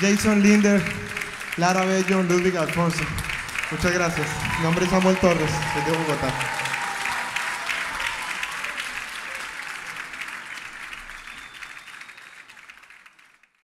Jason Linder, Lara Bello, Ludwig Alfonso. Muchas gracias. Mi nombre es Samuel Torres, soy de Bogotá.